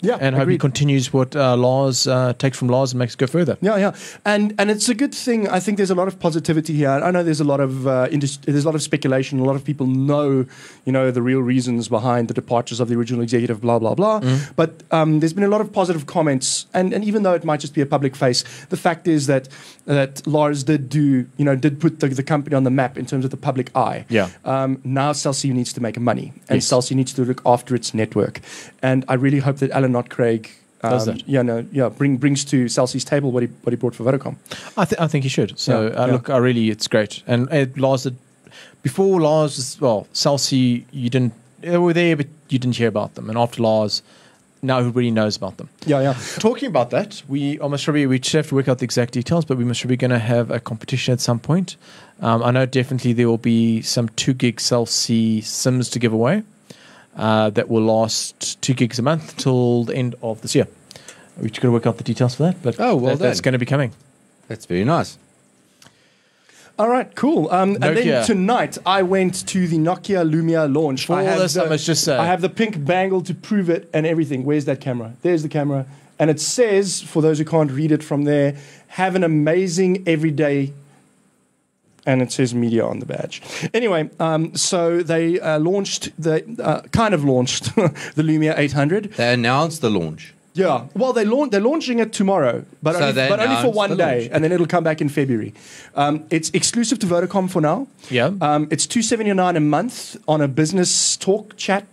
Yeah. And hope he continues what uh, Lars uh, takes from Lars and makes it go further. Yeah, yeah, and and it's a good thing. I think there's a lot of positivity here. I know there's a lot of uh, there's a lot of speculation. A lot of people know, you know, the real reasons behind the departures of the original executive. Blah blah blah. But um, there's been a lot of positive comments, and and even though it might just be a public face, the fact is that that Lars did do, you know, did put the, the company on the map in terms of the public eye. Yeah. Um, now Cell C's needs to make money, and Yes. Cell C's needs to look after its network. And I really hope that Alan Knott-Craig. Does um, that. Yeah, no, yeah, bring brings to Cell C's table what he what he brought for Vodacom. I, th- I think he should. So Yeah, uh, yeah. look, I really, it's great. And uh, Lars, before Lars, well, Cell C, you didn't, they were there, but you didn't hear about them. And after Lars, now who really knows about them? Yeah, yeah. Talking about that, we almost probably we just have to work out the exact details, but we must probably be going to have a competition at some point. Um, I know definitely there will be some two gig C Sims to give away uh, that will last two gigs a month until the end of this year. We're just going to work out the details for that, but Oh, well that- that's going to be coming. That's very nice. All right, cool. Um, and then tonight I went to the Nokia Lumia launch. For I have this, I the- must just say- I have the pink bangle to prove it and everything. Where's that camera? There's the camera, and it says, for those who can't read it from there, "Have an amazing everyday." And it says media on the badge. Anyway, um, so they uh, launched the uh, kind of launched the Lumia 800. They announced the launch. Yeah. Well, they launch, they're launching it tomorrow, but, So only, but only for one day, launch. and then it'll come back in February. Um, it's exclusive to Vodacom for now. Yeah. Um, it's two seventy nine a month on a business talk chat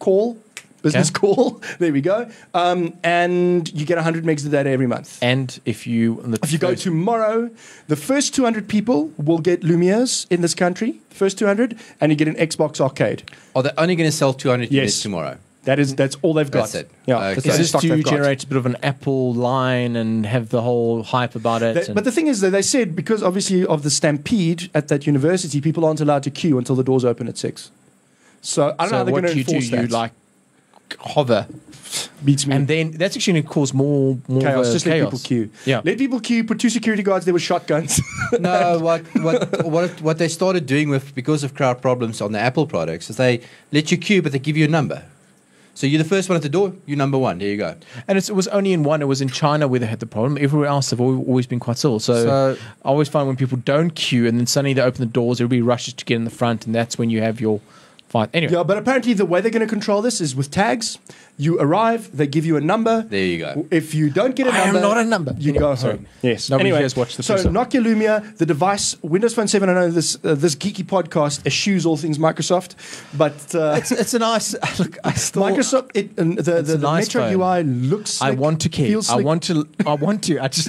call, business Okay. call. There we go. Um, and you get hundred megs of data every month. And if you If you go tomorrow, the first 200 people will get Lumias in this country, first 200, and you get an Xbox Arcade. Are they're only going to sell 200 Yes. units tomorrow? That is that's all they've got. That's it. Yeah, Okay. Is this to generate a bit of an Apple line and have the whole hype about it? They- but the thing is that they said because obviously of the stampede at that university, people aren't allowed to queue until the doors open at six. So I don't know how they're going to you do, enforce you that. like hover, beats me. and then that's actually going to cause more more chaos. Just let people queue. Yeah. Let people queue. Put two security guards there with shotguns. no, what, what what what they started doing with because of crowd problems on the Apple products is they let you queue, but they give you a number. So you're the first one at the door. You're number one. There you go. And it's, it was only in one. It was in China where they had the problem. Everywhere else, they've always been quite civil. So, So- I always find when people don't queue and then suddenly they open the doors, everybody rushes to get in the front, and that's when you have your fight. Anyway, yeah, but apparently the way they're going to control this is with tags. You arrive, they give you a number. There you go. If you don't get a I am not a number. You Anyway, go sorry. home. Yes. Nobody anyway, has watched the so first one. Nokia Lumia, the device, Windows Phone 7. I know this uh, this geeky podcast eschews all things Microsoft, but uh, it's it's a nice look. I still Microsoft, it, uh, the, It's the, the nice Metro phone. UI looks. I want to care. feels I want to. I want to. I just.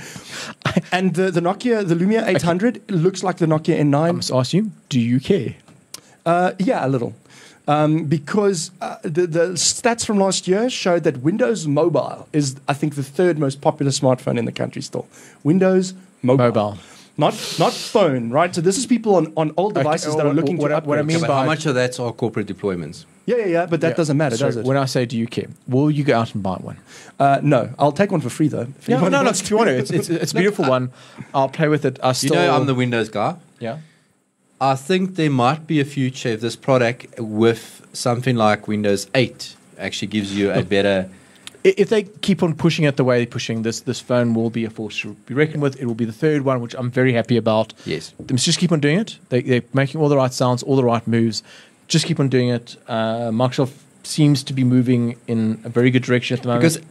I, And the, the Nokia, the Lumia 800 looks like the Nokia N9. I must ask you: Do you care? Uh, yeah, a little. Um, because uh, the, the stats from last year showed that Windows Mobile is, I think, the third most popular smartphone in the country still. Windows Mobile. Mobile. Not, not phone, right? So this is people on, on old Okay, devices that are looking what to upgrade. what I mean but by- how much of that's our corporate deployments? yeah, yeah, yeah, but that Yeah. doesn't matter, So does it? When I say do you care, will you go out and buy one? Uh, no, I'll take one for free though. If No, no, no. If you want to, it's it's, it's a beautiful one. I'll play with it. I still, You know, I'm the Windows guy. yeah. I think there might be a future if this product with something like Windows 8 actually gives you a better. If they keep on pushing it the way they're pushing, this this phone will be a force to be reckoned with. It will be the third one, which I'm very happy about. Yes. They must just keep on doing it. They, they're making all the right sounds, all the right moves. Just keep on doing it. Uh, Microsoft seems to be moving in a very good direction at the moment. Because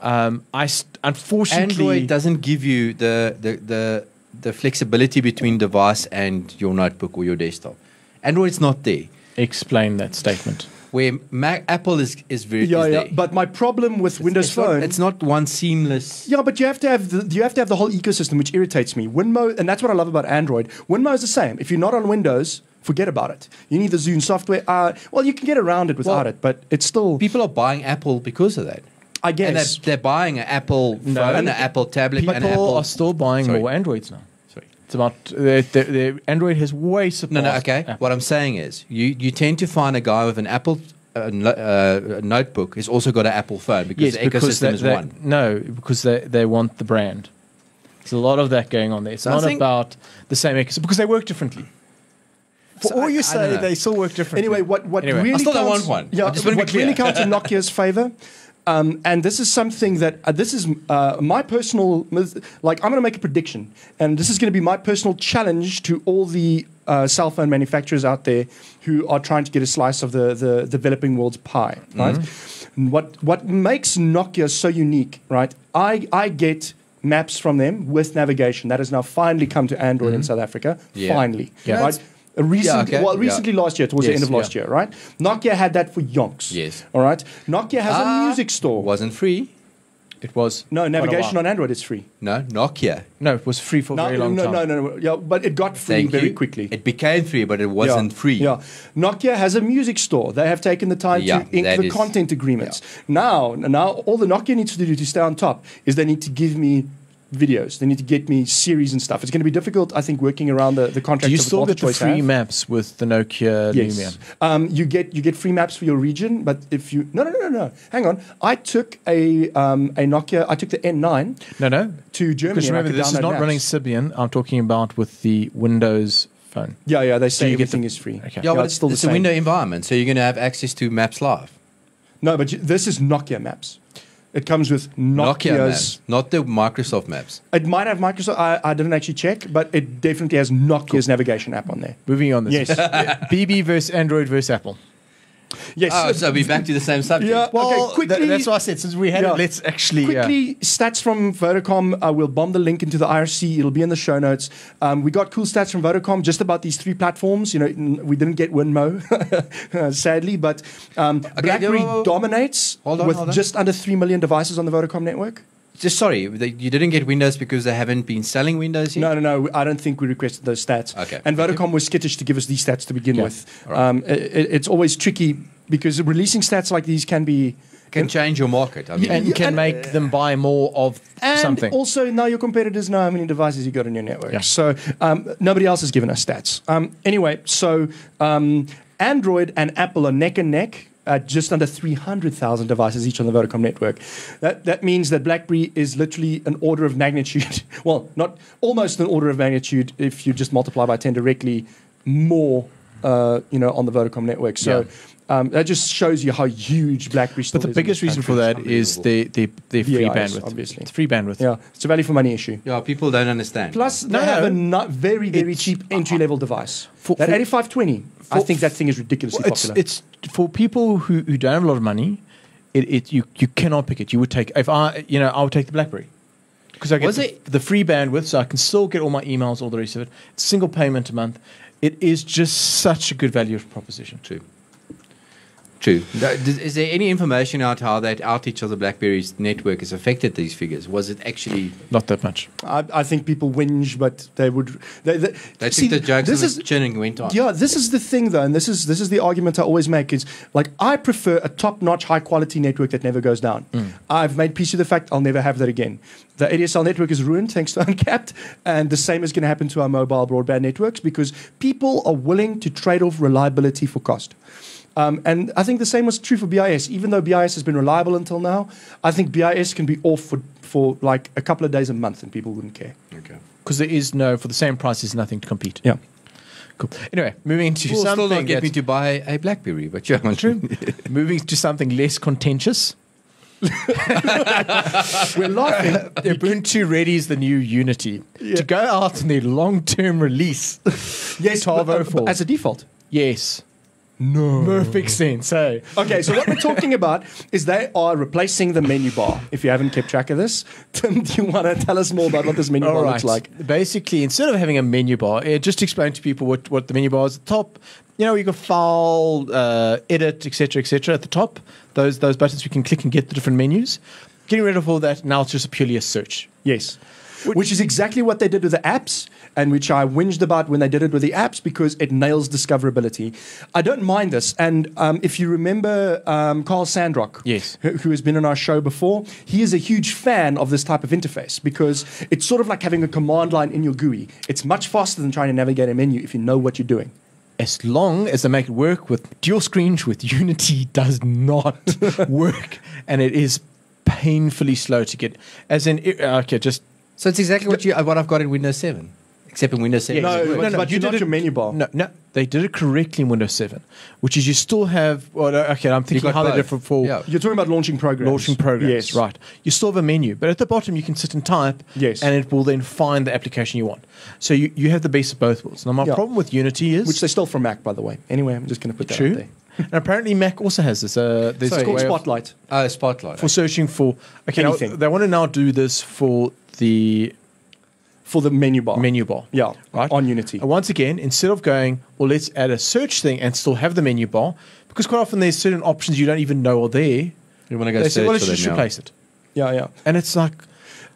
um, I st- unfortunately Android doesn't give you the, the, the, the flexibility between device and your notebook or your desktop. Android's not there. explain that statement. Where Mac, Apple is, is very Yeah, is yeah. there. But my problem with Windows it's Phone. Not, it's not one seamless. Yeah, but you have to have the, you have to have the whole ecosystem, which irritates me. Winmo, and that's what I love about Android. Winmo is the same. If you're not on Windows, forget about it. You need the Zune software. Uh, well, you can get around it without Well, it, but it's still. People are buying Apple because of that. I And they're, they're buying an Apple No. phone, an Apple tablet, People an Apple. are still buying Sorry. more Androids now. Sorry, it's about their, their, their Android has way surpassed. No, no, okay. Apple. What I'm saying is, you, you tend to find a guy with an Apple uh, uh, notebook who's also got an Apple phone because yes, the because ecosystem they, is they- one. No, because they, they want the brand. There's a lot of that going on there. It's So not about the same ecosystem because they work differently. For So all I- you say, they still work differently. Anyway, what what Anyway, I really still don't want one. Yeah, I just wanna be what really counts in Nokia's favor. Um, and this is something that uh, this is uh, my personal like I'm going to make a prediction, and this is going to be my personal challenge to all the uh, cell phone manufacturers out there who are trying to get a slice of the the developing world's pie. Right? Mm-hmm. What what makes Nokia so unique? Right? I I get maps from them with navigation. That has now finally come to Android in South Africa. Mm-hmm. Yeah. Finally, Yeah. right? A recent, okay. well, Yeah. recently last year, towards the end of last yeah. year, right? Nokia had that for yonks. Yes. All right. Nokia has Ah, a music store. Wasn't free. it was no, navigation on Android is free. No, Nokia. No, it was free for a very long no, time. no, no, no. Yeah, but it got free Thank very you. quickly. It became free, but it wasn't yeah. free. Yeah. Nokia has a music store. They have taken the time Yeah, to ink the is- content agreements. Now, now all the Nokia needs to do to stay on top is they need to give me videos. They need to get me series and stuff. It's going to be difficult, I think, working around the, the contract. Do you that still get the MultiChoice free have. maps with the Nokia Lumia? Yes. Um, you get you get free maps for your region, but if you no no no no no hang on, I took a um, a Nokia, I took the N9 No, no. to Germany. Because and I remember, this is not maps. running Symbian. I'm talking about with the Windows phone. Yeah, yeah. They say you get everything the- is free. Okay. Yeah, but it's still the it's same. a window environment, so you're going to have access to Maps Live. No, but you, this is Nokia Maps. It comes with Nokia Nokia's. Maps, not the Microsoft Maps. It might have Microsoft. I, I didn't actually check, but it definitely has Nokia's navigation app on there. Moving on this. Yes. BB versus Android versus Apple. Yes. Oh, so we're back to the same subject. Yeah. okay, quickly. that's what I said. Since we had Yeah. it, let's actually. yeah. Quickly, stats from Vodacom. Uh, we'll bomb the link into the IRC. It'll be in the show notes. Um, we got cool stats from Vodacom just about these three platforms. You know, n- we didn't get Winmo, uh, sadly, but um, BlackBerry whoa, whoa, whoa. dominates Hold on, with hold on. just under three million devices on the Vodacom network. Just sorry, they, you didn't get Windows because they haven't been selling Windows yet? No, no, no. I don't think we requested those stats. Okay. And Thank Vodacom was skittish to give us these stats to begin Yeah. with. All right. Um, it, it's always tricky because releasing stats like these can be Can change your market. I mean, and Yeah, can and- make them buy more of and something. also now your competitors know how many devices you got on your network. Yeah. So um, nobody else has given us stats. Um, anyway, so um, Android and Apple are neck and neck. At just under 300,000 devices each on the Vodacom network. That, that means that BlackBerry is literally an order of magnitude, well, not almost an order of magnitude if you just multiply by 10 directly, more uh, you know, on the Vodacom network. So um, that just shows you how huge BlackBerry still but the is biggest reason for that is the, the, the free BIS, bandwidth. obviously. It's free bandwidth. Yeah, it's a value for money issue. yeah, people don't understand. Plus, No, they have no. a not very, very It's- cheap entry level device. For- that for- 8520, I think that thing is ridiculously Well, it's, popular. it's for people who, who don't have a lot of money. It, it you you cannot pick it. You would take if I you know I would take the BlackBerry because I get Was the, it- the free bandwidth, so I can still get all my emails, all the rest of it. It's single payment a month. It is just such a good value proposition. True. True. Is there any information out how that outage of the BlackBerry's network has affected these figures? Was it actually? Not that much. I, I think people whinge, but they would. They, they, They see, took the jokes this on is, the chin went on. Yeah, this is the thing though, and this is this is the argument I always make is like I prefer a top-notch, high-quality network that never goes down. Mm. I've made peace with the fact I'll never have that again. The ADSL network is ruined thanks to Uncapped, and the same is going to happen to our mobile broadband networks because people are willing to trade off reliability for cost. Um, and I think the same was true for BIS. Even though BIS has been reliable until now, I think BIS can be off for, for like a couple of days a month and people wouldn't care. Okay. Because there is no for the same price, there's nothing to compete. Yeah. Cool. Anyway, moving to Will still something not get me to buy a BlackBerry, but yeah, True. moving to something less contentious. We're laughing. Ubuntu Ready is the new Unity. To go out in their long-term release. yes, but, uh, 1204. as a default. Yes. No. Perfect sense, hey? Okay, so what we're talking about is they are replacing the menu bar. If you haven't kept track of this, Tim, do you want to tell us more about what this menu All bar right. looks like? Basically, instead of having a menu bar, uh, just explain to people what, what the menu bar is at the top. You know, you can file, uh, edit, etc., etc. At the top, those those buttons we can click and get the different menus. Getting rid of all that, now it's just purely a search. Yes. Which is exactly what they did with the apps, and which I whinged about when they did it with the apps because it nails discoverability. I don't mind this. And um, if you remember um, Carl Sandrock, Yes. who, who has been on our show before, he is a huge fan of this type of interface because it's sort of like having a command line in your GUI. It's much faster than trying to navigate a menu if you know what you're doing. As long as they make it work with dual screens with Unity does not work, and it is painfully slow to get. As in, okay, just So it's exactly what you what I've got in Windows 7, except in Windows 7. Yeah, no, no, but, no, but you you did not it- your menu bar. No, no, they did it correctly in Windows 7, which is you still have. Well, okay, I'm thinking got how they're both. different for Yeah. You're talking about launching programs. launching programs. Yes. right. You still have a menu, but at the bottom you can sit and type. Yes. and it will then find the application you want. So you, you have the base of both worlds. Now my Yeah. problem with Unity is Which they stole from Mac, by the way. Anyway, I'm just going to put that true. out there. and apparently Mac also has this. Uh, there's Sorry. a It's called way of- Spotlight. Oh, Spotlight. for searching for. Okay, now Anything. they want to now do this for the for the menu bar. menu bar. Yeah, Right. on Unity. And once again, instead of going, well, let's add a search thing and still have the menu bar, because quite often there's certain options you don't even know are there. you want to go They say, search well, let's for just them now. replace it. Yeah, yeah. And it's like,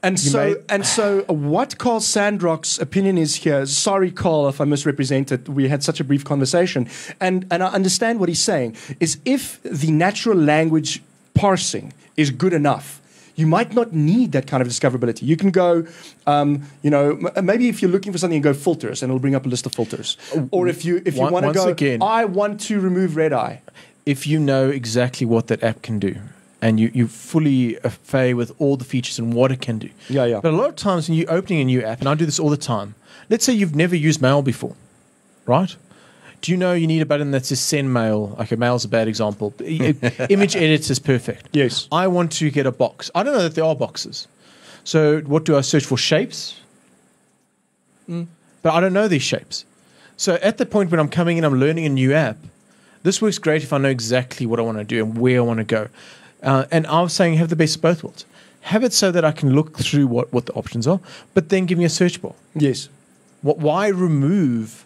And You so, may- and so, what Carl Sandrock's opinion is here. Sorry, Carl, if I misrepresented. We had such a brief conversation, and and I understand what he's saying. Is if the natural language parsing is good enough, you might not need that kind of discoverability. You can go, um, you know, m- uh, maybe if you're looking for something, you go filters, and it'll bring up a list of filters. Uh, or if you if you want to go, again- I want to remove red eye. if you know exactly what that app can do and you, you fully uh, affair with all the features and what it can do. Yeah, yeah. But a lot of times when you're opening a new app, and I do this all the time, let's say you've never used mail before, right? Do you know you need a button that says send mail? Okay, mail's a bad example. Image edit is perfect. Yes. I want to get a box. I don't know that there are boxes. So what do I search for? Shapes? But I don't know these shapes. So at the point when I'm coming in, I'm learning a new app. This works great if I know exactly what I want to do and where I want to go. Uh, and I was saying have the best of both worlds. Have it so that I can look through what, what the options are, but then give me a search bar. Yes. What, why remove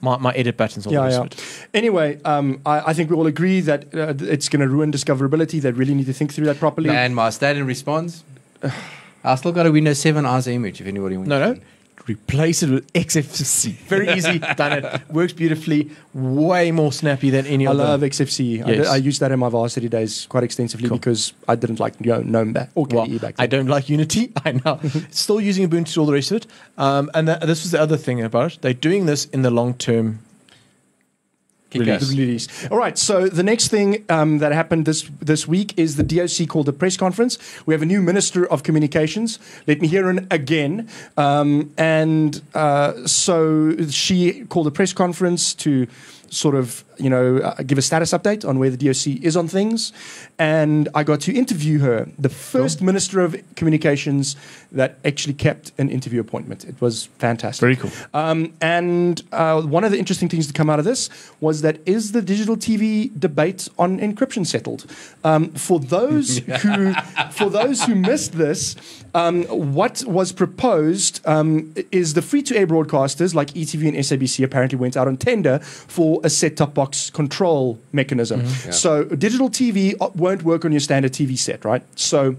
my, my edit buttons? All the Yeah, rest yeah. of? Anyway, um, I, I think we all agree that uh, it's going to ruin discoverability. They really need to think through that properly. And my standard response, I still got a Windows 7 as image if anybody wants No, to no. Replace it with XFCE. Very easy, done it. Works beautifully, way more snappy than any I other. I love XFCE. I, did- I used that in my varsity days quite extensively Cool. because I didn't like you know, GNOME back or KDE Well, back I don't like Unity. I know. Still using Ubuntu, all the rest of it. Um, and this was the other thing about it. They're doing this in the long term. Kick-ass. The release. All right. So the next thing um, that happened this this week is the DOC called a press conference. We have a new minister of communications. Let me hear it again. Um, and uh, so she called a press conference to sort of you know uh, give a status update on where the DOC is on things. And I got to interview her, the first minister of communications that actually kept an interview appointment. It was fantastic. Very cool. Um, and uh, one of the interesting things to come out of this was that is the digital TV debate on encryption settled? Um, for those who for those who missed this, um, what was proposed um, is the free to air broadcasters like ETV and SABC apparently went out on tender for a set top box control mechanism. Yeah. So digital TV uh, won't work on your standard TV set, right? So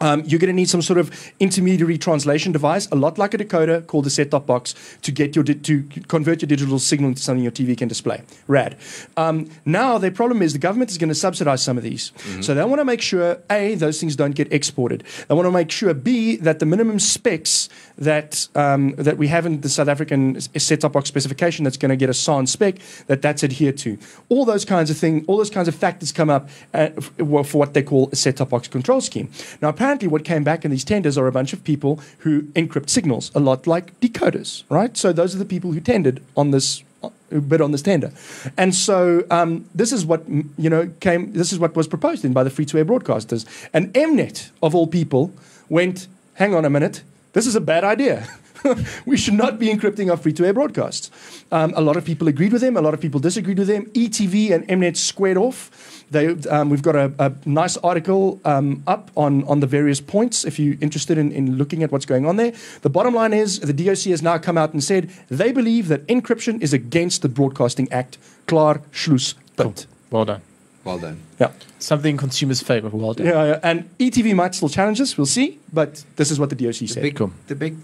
um, you're going to need some sort of intermediary translation device, a lot like a decoder called a set-top box, to get your di- to convert your digital signal into something your TV can display. Rad. Um, now the problem is the government is going to subsidize some of these, so they want to make sure a those things don't get exported. They want to make sure b that the minimum specs that um, that we have in the South African set-top box specification that's going to get a SANS spec that that's adhered to. All those kinds of things, all those kinds of factors come up uh, for what they call a set-top box control scheme. Now, apparently, what came back in these tenders are a bunch of people who encrypt signals, a lot like decoders, right? So those are the people who tendered on this. bid on this tender, and so um, this is what you know came. This is what was proposed in by the free-to-air broadcasters. And Mnet, of all people, went. Hang on a minute. This is a bad idea. we should not be encrypting our free-to-air broadcasts. Um, a lot of people agreed with them. A lot of people disagreed with them. ETV and Mnet squared off. They, um, we've got a, a nice article um, up on, on the various points if you're interested in, in looking at what's going on there. The bottom line is the DOC has now come out and said they believe that encryption is against the Broadcasting Act. Klaar, Schluss, punt. Well done. Well done. Yeah. Something in consumers favor. Well done. Yeah, yeah, and ETV might still challenge us. We'll see, but this is what the DOC The said. big, Cool. the big,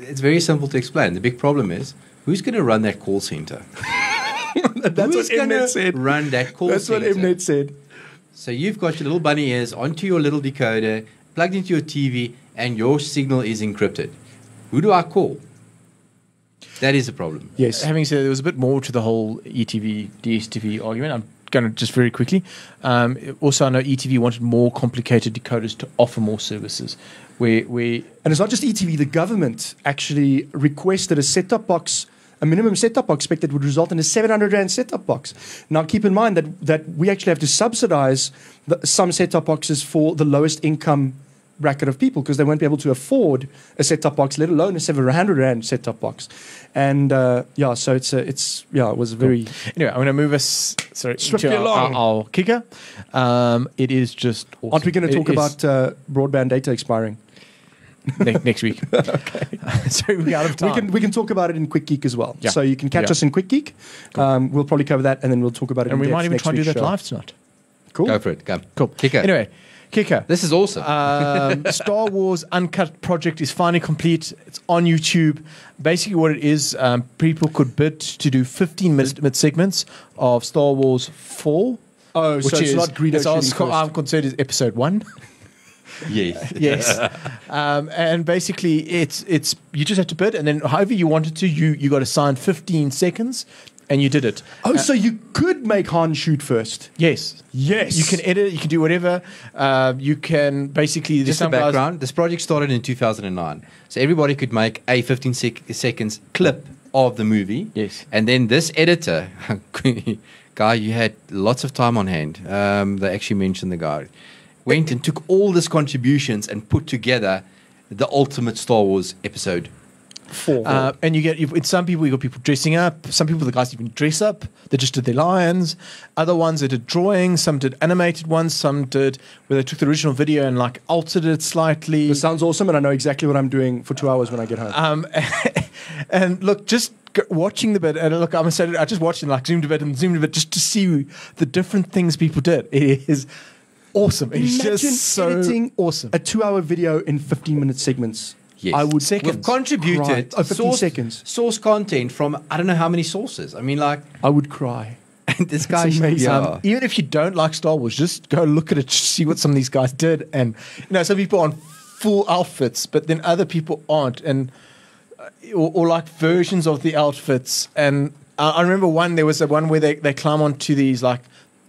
it's very simple to explain. The big problem is who's going to run that call center? That's who's what gonna Mnet said. Run that call That's what center. Mnet said. So you've got your little bunny ears onto your little decoder, plugged into your TV, and your signal is encrypted. Who do I call? That is a problem. Yes. Having said that, there was a bit more to the whole E ETV, DSTV argument. I'm going to just very quickly. Um, also, I know ETV wanted more complicated decoders to offer more services. Where, And it's not just ETV, the government actually requested a set top box, a minimum set top box spec that would result in a 700 Rand set top box. Now, keep in mind that, that we actually have to subsidize some set top boxes for the lowest income bracket of people because they won't be able to afford a set top box, let alone a 700 Rand set top box. And uh, yeah, so it's, a, it's, yeah, it was very. Anyway, I'm going to move us sorry, Swiftly to our, along. our, our kicker. Um, it is just awesome. Aren't we going to talk about uh, broadband data expiring? ne- next week? okay. sorry, we're out of time. We can we can talk about it in Quick Geek as well. Yeah. So you can catch Yeah. us in Quick Geek. Um, we'll probably cover that, and then we'll talk about it. and in we depth might even try and do that show. live tonight. Cool. Go for it. Go. Cool. Kicker. Anyway, kicker. This is awesome. um, Star Wars Uncut project is finally complete. It's on YouTube. Basically, what it is, um, people could bid to do 15 minute, minute segments of Star Wars 4. Oh, Which so it's is, not Greedo as far shooting co- first. I'm concerned, is episode one. yes. yes, um, and basically, it's it's you just have to bid, and then however you wanted to, you you got assigned 15 seconds, and you did it. Oh, so you could make Han shoot first. Yes, Yes. you can edit, you can do whatever. Uh, you can basically Just a some background. This project started in 2009. So everybody could make a 15 sec- seconds clip of the movie. Yes. And then this editor, guy, you had lots of time on hand. Um, they actually mentioned the guy. Went and took all these contributions and put together the ultimate Star Wars episode. Uh, and you get in some people you got people dressing up. Some people the guys even dress up. They just did their lions. Other ones they did drawings. Some did animated ones. Some did where they took the original video and like altered it slightly. this sounds awesome, and I know exactly what I'm doing for two hours when I get home. Um, and look, just watching the bit, and look, I'm saying I just watched it, like zoomed a bit and zoomed a bit, just to see the different things people did. It is awesome. It's Imagine just so awesome. a two-hour video in 15-minute segments. Yes. I would Seconds. We've contributed Right. Oh, 15 source, seconds. source content from I don't know how many sources. I mean, like I would cry. And this guy. amazing. Um, even if you don't like Star Wars, just go look at it, see what some of these guys did. And you know, some people on full outfits, but then other people aren't, and uh, or, or like versions of the outfits. And I, I remember one. There was a one where they they climb onto these like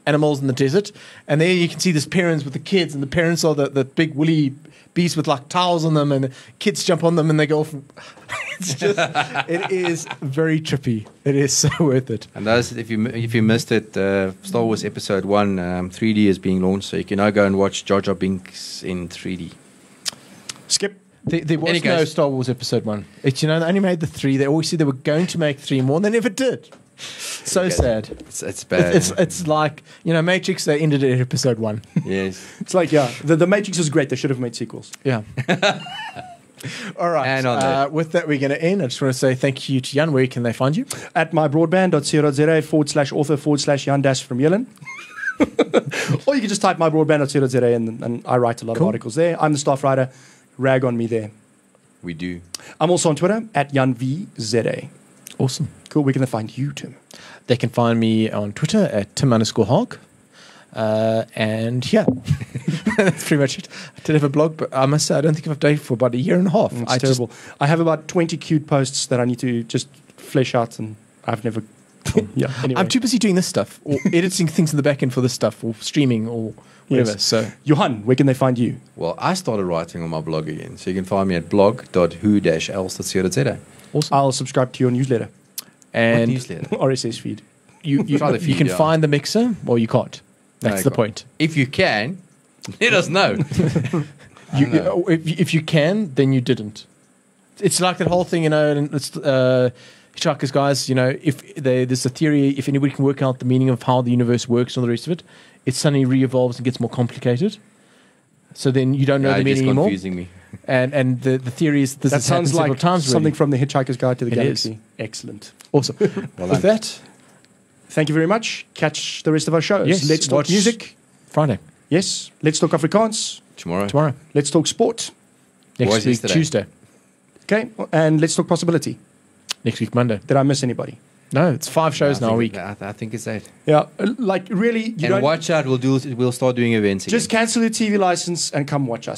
animals in the desert, and there you can see this parents with the kids, and the parents are the, the big woolly beasts with like towels on them, and kids jump on them and they go off. it's just, it is very trippy. It is so worth it. And those, if you if you missed it, uh, Star Wars Episode One, um, 3D is being launched, so you can now go and watch Jar Jar Binks in 3D. Skip. There, there was Any no? Star Wars Episode One. It's you know they only made the three. They always said they were going to make three more, and they never did. So Okay. sad. It's, it's bad. It's, it's it's like you know Matrix. They ended it at Episode One. yes. It's like, yeah, the, the Matrix was great. They should have made sequels. Yeah. All right. And on uh, that- with that, we're going to end. I just want to say thank you to Jan. Where can they find you? At mybroadband.co.za forward slash author forward slash Jan Dash Vermeulen. or you can just type mybroadband.co.za and, and I write a lot Cool. of articles there. I'm the staff writer. Rag on me there. We do. I'm also on Twitter at JanVZA. Awesome. Cool. We're going to find you, Tim? They can find me on Twitter at Tim underscore Haak. Uh, and yeah, that's pretty much it. I did have a blog, but I must say I don't think I've updated for about a year and a half. It's I just- terrible. I have about 20 cute posts that I need to just flesh out, and I've never. yeah. Anyway. I'm too busy doing this stuff or editing things in the back end for this stuff or streaming or whatever. Yes. So Johan, where can they find you? Well, I started writing on my blog again, so you can find me at blog.who-else.co.za. awesome. I'll subscribe to your newsletter, and newsletter? RSS feed. you you, the you can yeah. find the mixer or you can't. No, That's you the can't. point. If you can, let us know. You, know. if, if you can, then you didn't. It's like that whole thing, you know. And it's uh, Hitchhiker's guys. You know, if they, there's a theory, if anybody can work out the meaning of how the universe works and all the rest of it, it suddenly re-evolves and gets more complicated. So then you don't know Yeah, the meaning anymore. confusing me. And and the, the theory is this that sounds like times something already. from the Hitchhiker's Guide to the It Galaxy. Excellent. Awesome. Well With that, Thank you very much. Catch the rest of our shows. Yes, Let's talk music. Friday, Yes. Let's talk Afrikaans. Tomorrow. tomorrow, Let's talk sport. next Was week, yesterday. Tuesday, Okay. And let's talk possibility. next week, Monday. Did I miss anybody? No, it's five shows I now a week. I, I think it's eight. Yeah. Like really, you and don't watch out. We'll do. We'll start doing events. just again. cancel your TV license and come watch us.